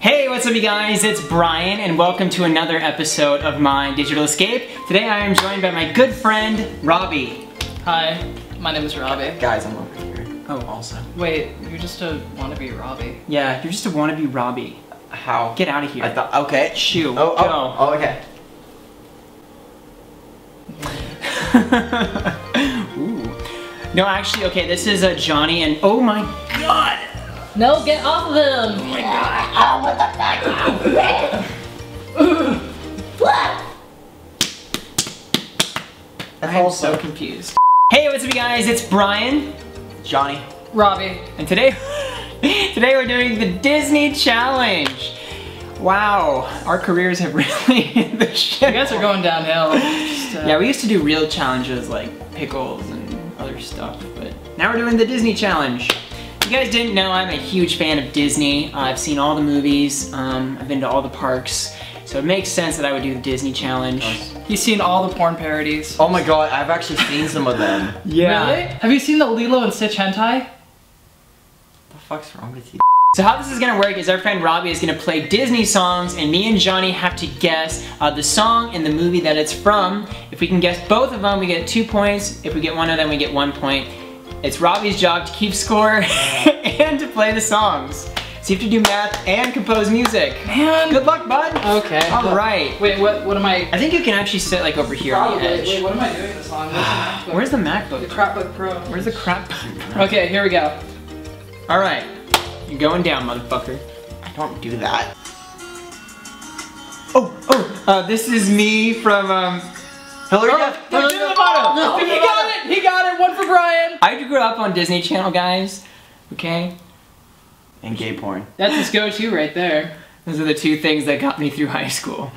Hey, what's up you guys? It's Bryan and welcome to another episode of my Digital Escape. Today I am joined by my good friend, Robby. Hi, my name is Robby. Guys, I'm over here. Oh. Also. Wait, you're just a wannabe Robby. Yeah, you're just a wannabe Robby. How? Get out of here. I thought. Okay. Shoo, Oh, oh, go. oh, okay. Ooh. No, actually, okay, this is a Johnnie and oh my god! No, get off of him! That's I'm so confused. Hey, what's up you guys? It's Bryan. Johnnie. Robby. And today, today we're doing the Disney Challenge. Wow, our careers have really hit the shit. You guys are going downhill. Just, uh, Yeah, we used to do real challenges like pickles and other stuff, but now we're doing the Disney Challenge. If you guys didn't know, I'm a huge fan of Disney. Uh, I've seen all the movies, um, I've been to all the parks, so it makes sense that I would do the Disney Challenge. He's seen all the porn parodies. Oh my god, I've actually seen some of them. Yeah. Really? Have you seen the Lilo and Stitch hentai? What the fuck's wrong with you? So how this is gonna work is our friend Robby is gonna play Disney songs and me and Johnnie have to guess uh, the song and the movie that it's from. If we can guess both of them, we get two points. If we get one of them, we get one point. It's Robby's job to keep score and to play the songs. So you have to do math and compose music. Man. Good luck, bud. Okay. All right. Wait, what? What am I? I think you can actually sit like over here on the Probably. edge. Wait, what am I doing this on? Where's the MacBook? the MacBook? Crapbook Pro? Where's the crap? Okay, here we go. All right. You're going down, motherfucker. I don't do that. Oh, oh, uh, this is me from, um, Hilary Oh, Duff. no, Hilary no, Duff. no, he got it. He got it. One for Bryan. I grew up on Disney Channel, guys. Okay? And gay porn. That's his go-to right there. Those are the two things that got me through high school.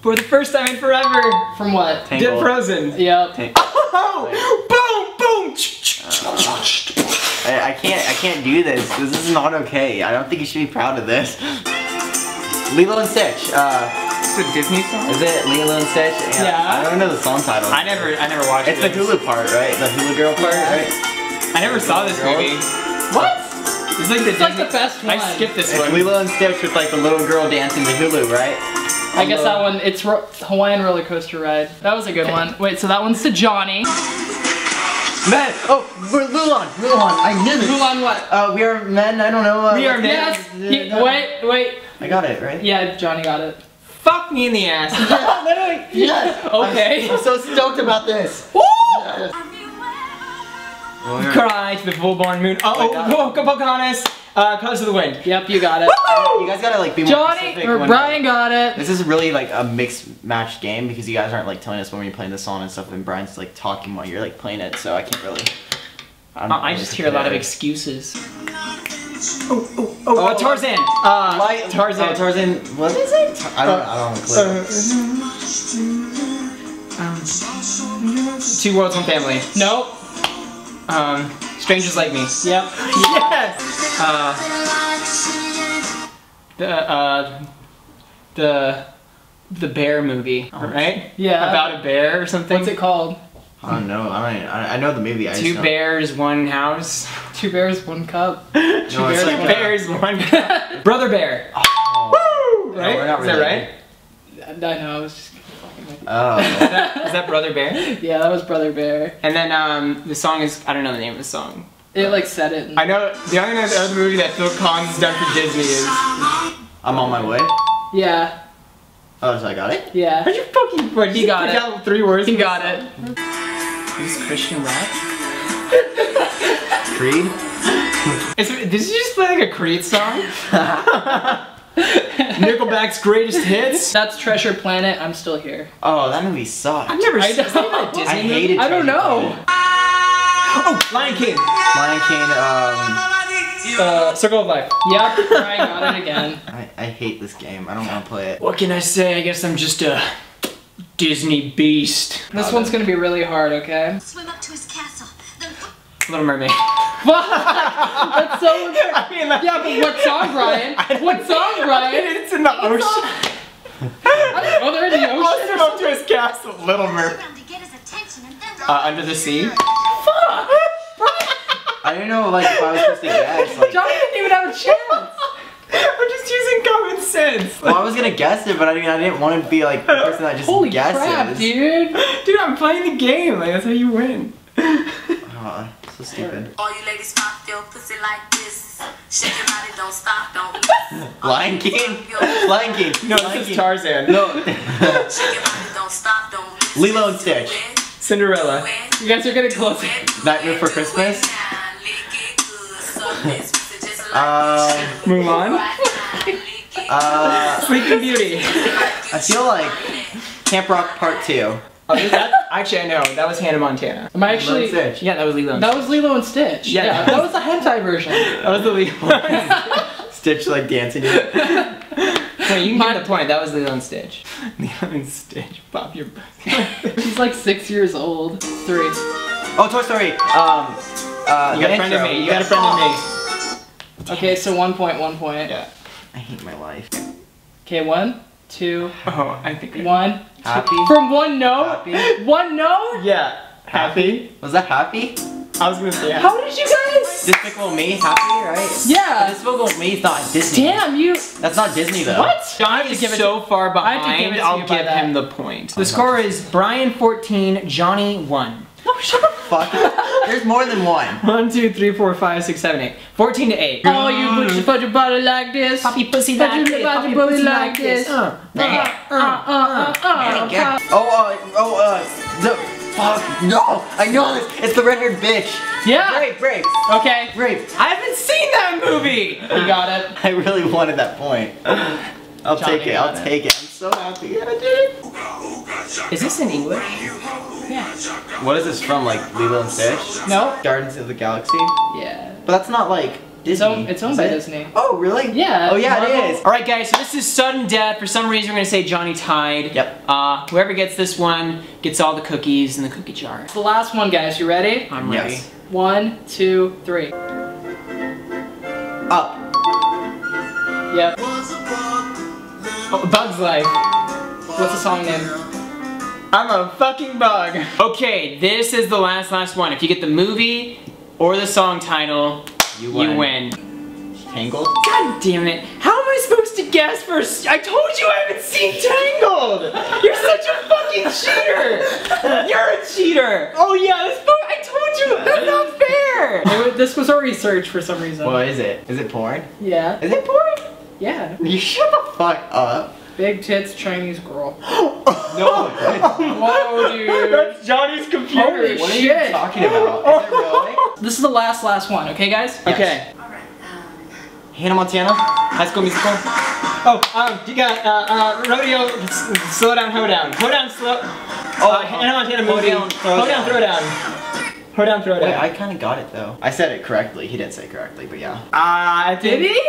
For the first time in forever, From what? Tangled. Dip Frozen. Yep. Tank- Oh, boom, boom. I, I can't. I can't do this. This is not okay. I don't think you should be proud of this. Lilo and Stitch. Uh, It's a Disney song? is it Lilo and Stitch? Yeah. I don't know the song title. I never, I never watched it. It's the it. hula part, right? The hula girl part, Yeah. right? I never saw this Girls? movie. What? It's like the It's like the best one. I skipped this It's one. Lilo and Stitch with like the little girl dancing to hula, right? I guess that one, it's ro Hawaiian roller coaster ride. That was a good one. Wait, so that one's to Johnnie. Men! Oh, we're Mulan! Mulan! I knew Who this! on what? Uh, we are men, I don't know. Uh, We are men. Yes. He, wait, wait. I got it, right? Yeah, Johnnie got it. Fuck me in the ass. Literally! Yes! Okay. I'm, I'm so stoked about this! Woo! Yes. Cry to the full-born moon. Uh I got oh, Pocahontas. Uh, Colors of the Wind. Yep, you got it. you guys gotta like be more Johnnie specific or when- Bryan got it. This is really like a mixed match game because you guys aren't like telling us when we're playing the song and stuff and Bryan's like talking while you're like playing it so I can't really I'm Uh, not I really just hear a lot of prepared. excuses. Oh, oh, oh, uh, Tarzan. Uh, Light- Tarzan. oh, Tarzan what is it? I don't I don't have a clue. um, Two Worlds, One Family. Nope. Um, Strangers Like Me. Yep. Yes. Uh, the uh, the the bear movie, right? Yeah. About a bear or something. What's it called? I don't know. I don't I, I know the movie. I Two don't- bears, one house. Two bears, one cup. No, it's Two like bears, one. Brother Bear. Oh. Woo! No, Right? we're not Is that right? I know. I was just fucking with you. Oh. Is that, is that Brother Bear? Yeah, that was Brother Bear. And then um, the song is I don't know the name of the song. It like said it. I know the only other movie that Phil Collins has done for Disney is. I'm on my way. Yeah. Oh, so I got it? Yeah. Are you fucking? What, He got it. out three words. He got song? it. Is this Christian rap? Creed? Is, did you just play like a Creed song? Nickelback's greatest hits. That's Treasure Planet. I'm still here. Oh, that movie sucked. I've never I seen. Is that a Disney I movie? hated I don't know. Planet. Oh, Lion King. Lion King, um, Uh, Circle of Life. Yep. Bryan got it again. I, I hate this game. I don't want to play it. What can I say? I guess I'm just a Disney beast. This one's gonna be really hard. Okay. Swim up to his castle. Then Little Mermaid. That's so. I mean, like, Yeah, but what song, Bryan? What song, Bryan? It's in the ocean. Oh, they're in the I'll ocean. swim up to his castle. Little Mermaid. swim to get his attention and then Uh, under the sea. Fuck! I didn't know like if I was supposed to guess. Like, Johnnie didn't even have a chance. I'm just using common sense. well, I was gonna guess it, but I mean, I didn't want to be like the person that just Holy guesses. crap, dude. Dude, I'm playing the game. Like that's how you win. Oh, so stupid. All you ladies pop your pussy like this. Shake your body, don't stop, don't Lion King? Lion King. No, Lion this King. is Tarzan. No. Shake your body, don't stop, don't Lilo and Stitch. Cinderella. You guys are getting close. Nightmare for Christmas? uh, Mulan? uh, Sleeping Beauty. I feel like Camp Rock Part 2. Oh, that, actually, I know. That was Hannah Montana. Am I actually? Stitch. Yeah, that was Lilo. And that was Lilo and Stitch. Yeah, yeah that, was, the hentai version. That was the Lilo. Stitch like dancing. Wait, you get the point. That was Lilo and Stitch. Lilo and Stitch. pop your butt. She's like six years old. Three. Oh, Toy Story. Um, uh, you got a friend of me. You got a friend of me. Okay, so one point, one point. Yeah. I hate my life. Okay, one two, Oh, I think. I- one. Happy. From one note. Happy. One note. Yeah. Happy. Was that Happy? I was gonna say happy. How did you guys? Despicable Me. Happy, right? Yeah. Despicable Me is not Disney. Damn you. That's not Disney though. What? I have to is give it so far I have to give behind. it to I'll you by give that. him the point. The score is Bryan 14, Johnnie 1. No, shut up. Fuck. There's more than one. 1, 2, 3, 4, 5, 6, 7, 8. 14 to 8. Oh, you put your, put your body like this. Poppy pussy Put like this. body Poppy pussy like like this. this. Uh, Uh, uh, uh, uh, Yeah. uh, Oh, uh, oh, uh, the, fuck, no, I know this. It's the red-haired bitch. Yeah. Brave, brave, Okay. brave. I haven't seen that movie! You got it. I really wanted that point. I'll Johnnie take it, I'll it. take it. I'm so happy I did it. Is this in English? Yeah. What is this from, like Lilo and Stitch? No. Guardians of the Galaxy? Yeah. But that's not like Disney. It's owned, it's owned by it? Disney. Oh, really? Yeah, Oh, yeah, Marvel- it is. Alright guys, so this is sudden death. For some reason we're gonna say Johnnie tied. Yep. Uh, whoever gets this one gets all the cookies in the cookie jar. It's the last one, guys. You ready? I'm ready. Yes. One, two, three. Up. Yep. Oh, Bug's Life. What's the song name? I'm a fucking bug. Okay, this is the last last one. If you get the movie or the song title, You you win. win. Tangled? God damn it. How am I supposed to guess first? I told you I haven't seen Tangled. You're such a fucking cheater. You're a cheater. Oh yeah, this book, I told you. That's not fair. It wa- this was our research for some reason. What is it? Is it porn? Yeah. Is it porn? Yeah. You shut the fuck up. Big tits Chinese girl. No. Whoa, dude. That's Johnnie's computer. Holy what are shit. you talking about? Is it really? This is the last, last one. Okay, guys? Okay. Alright, um, Hannah Montana? High School Musical. Oh, um, you got uh, uh, rodeo. Slow down, hold down, hold down, slow. Oh, uh, Hannah Montana Hold movie. down, throw hold down, down. throw down. Hold down, Wait. I kind of got it though. I said it correctly. He didn't say it correctly, but yeah. Uh, Did he?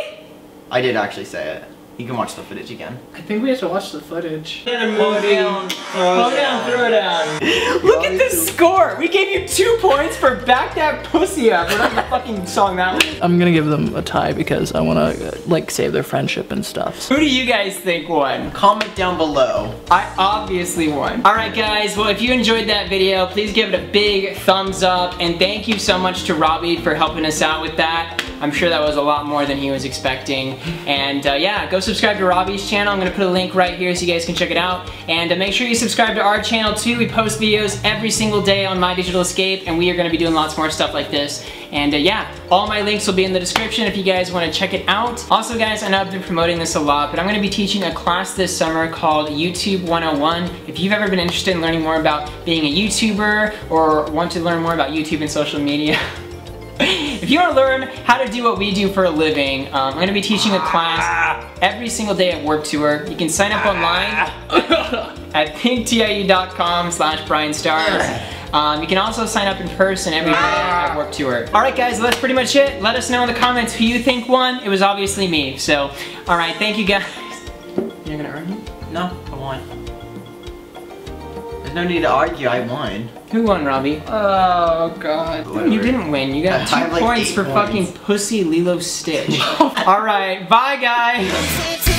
I did actually say it. You can watch the footage again. I think we have to watch the footage. In a movie. Hold oh, down, throw down. Look Look at this score. We gave you two points for back that pussy up. Whatever the fucking song that was. I'm gonna give them a tie because I wanna, like, save their friendship and stuff. Who do you guys think won? Comment down below. I obviously won. Alright guys, well if you enjoyed that video, please give it a big thumbs up and thank you so much to Robby for helping us out with that. I'm sure that was a lot more than he was expecting. And uh, yeah, go subscribe to Robby's channel. I'm gonna put a link right here so you guys can check it out. And uh, make sure you subscribe to our channel too. We post videos every single day on My Digital Escape and we are gonna be doing lots more stuff like this. And uh, yeah, all my links will be in the description if you guys wanna check it out. Also guys, I know I've been promoting this a lot, but I'm gonna be teaching a class this summer called YouTube 101. If you've ever been interested in learning more about being a YouTuber or want to learn more about YouTube and social media, if you want to learn how to do what we do for a living, um, I'm going to be teaching a class every single day at Warped Tour. You can sign up online at thinktiu.com slash Bryan Stars. Um, you can also sign up in person every day at Warped Tour. Alright guys, that's pretty much it. Let us know in the comments who you think won. It was obviously me. So, alright, thank you guys. You're gonna earn me? No, I won. There's no need to argue. I won. Who won, Robby? Oh, God. You didn't win. You got I two have, like, points for points. fucking pussy Lilo Stitch. Alright, bye guys.